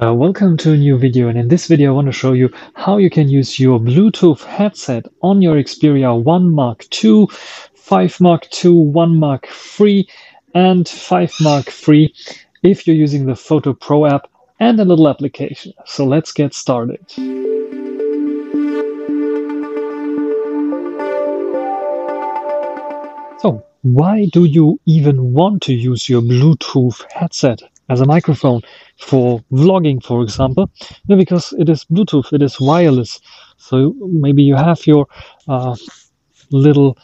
Uh, welcome to a new video and in this video I want to show you how you can use your Bluetooth headset on your Xperia 1 Mark II, 5 Mark II, 1 Mark III and 5 Mark III if you're using the Photo Pro app and a little application. So let's get started. So why do you even want to use your Bluetooth headset as a microphone for vlogging, for example, because it is Bluetooth, it is wireless. So maybe you have your uh, little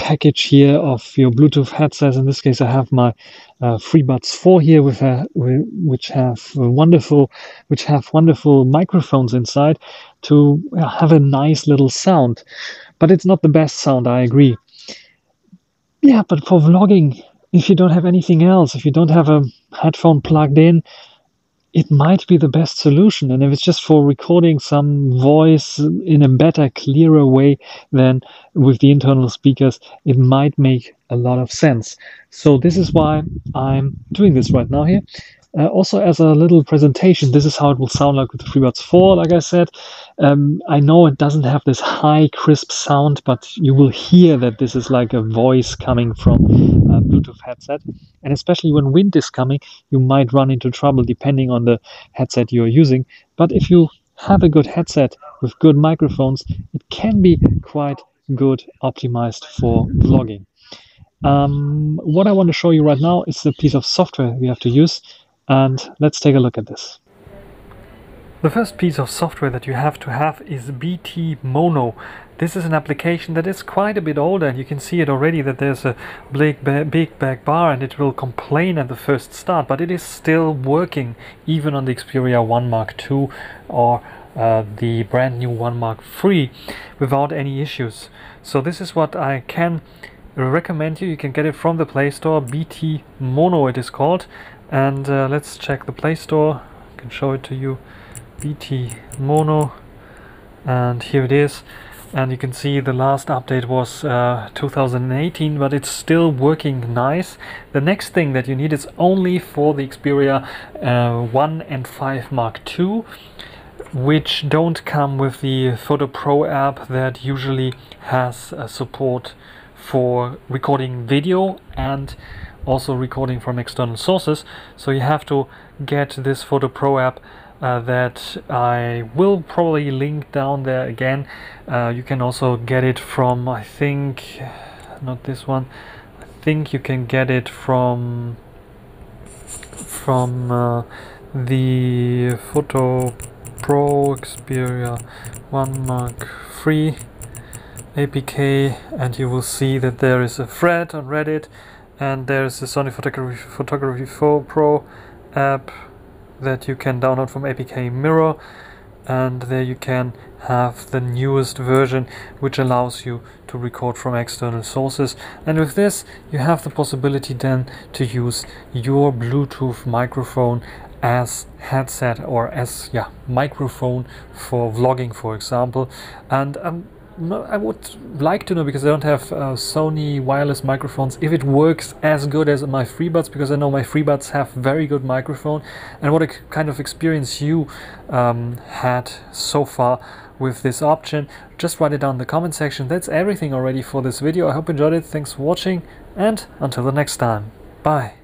package here of your Bluetooth headsets. In this case, I have my uh, FreeBuds 4 here, with a, which have wonderful, which have wonderful microphones inside to have a nice little sound. But it's not the best sound, I agree. Yeah, but for vlogging, if you don't have anything else, if you don't have a headphone plugged in, it might be the best solution. And if it's just for recording some voice in a better, clearer way than with the internal speakers, it might make a lot of sense. So this is why I'm doing this right now here. Uh, also, as a little presentation, this is how it will sound like with the FreeBuds 4, like I said. Um, I know it doesn't have this high, crisp sound, but you will hear that this is like a voice coming from a Bluetooth headset. And especially when wind is coming, you might run into trouble depending on the headset you're using. But if you have a good headset with good microphones, it can be quite good optimized for vlogging. Um, what I want to show you right now is the piece of software we have to use and let's take a look at this. The first piece of software that you have to have is BT Mono. This is an application that is quite a bit older and you can see it already that there's a big, big back bar and it will complain at the first start, but it is still working even on the Xperia 1 Mark II or uh, the brand new 1 Mark III without any issues. So this is what I can recommend you. You can get it from the Play Store, BT Mono it is called and uh, let's check the Play Store. I can show it to you. BT Mono. And here it is. And you can see the last update was uh, 2018 but it's still working nice. The next thing that you need is only for the Xperia uh, 1 and 5 Mark II which don't come with the Photo Pro app that usually has uh, support for recording video and also recording from external sources. So you have to get this Photo Pro app uh, that I will probably link down there again. Uh, you can also get it from I think not this one. I think you can get it from from uh, the Photo Pro Xperia 1 Mark 3 APK and you will see that there is a thread on Reddit and there's the Sony Photography, Photography 4 Pro app that you can download from APK Mirror. And there you can have the newest version which allows you to record from external sources. And with this you have the possibility then to use your Bluetooth microphone as headset or as yeah microphone for vlogging for example. And um, I would like to know because I don't have uh, Sony wireless microphones if it works as good as my FreeBuds because I know my FreeBuds have very good microphone and what a kind of experience you um, had so far with this option. Just write it down in the comment section. That's everything already for this video. I hope you enjoyed it. Thanks for watching and until the next time. Bye